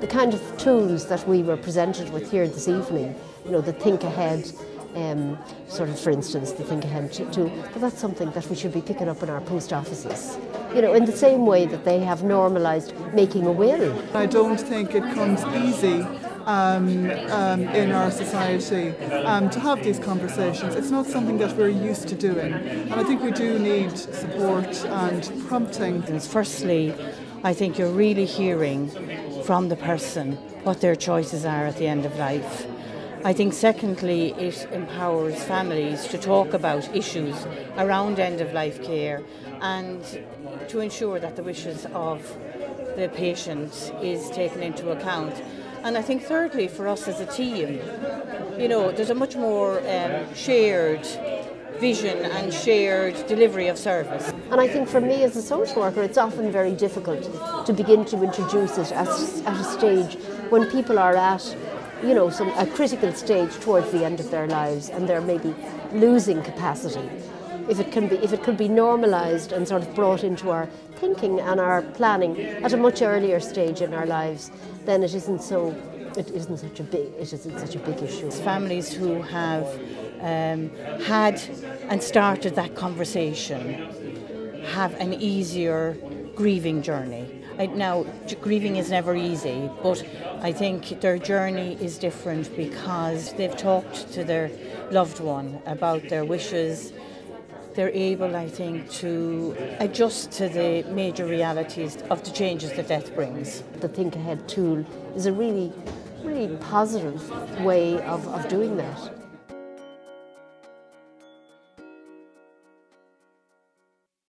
the kind of tools that we were presented with here this evening, you know, the think ahead, um, sort of, for instance, the think ahead tool, but that's something that we should be picking up in our post offices. You know, in the same way that they have normalised making a will. I don't think it comes easy um, um, in our society um, to have these conversations. It's not something that we're used to doing, and I think we do need support and prompting. Firstly, I think you're really hearing from the person what their choices are at the end of life. I think, secondly, it empowers families to talk about issues around end of life care and to ensure that the wishes of the patient is taken into account. And I think, thirdly, for us as a team, you know, there's a much more um, shared vision and shared delivery of service. And I think for me as a social worker, it's often very difficult to begin to introduce it at, at a stage when people are at you know, some, a critical stage towards the end of their lives and they're maybe losing capacity. If it can be, if it could be normalised and sort of brought into our thinking and our planning at a much earlier stage in our lives, then it isn't so it isn't such a big it isn't such a big issue. Families who have um, had and started that conversation have an easier grieving journey. Now, grieving is never easy, but I think their journey is different because they've talked to their loved one about their wishes. They're able, I think, to adjust to the major realities of the changes that death brings. The Think Ahead tool is a really, really positive way of, of doing that.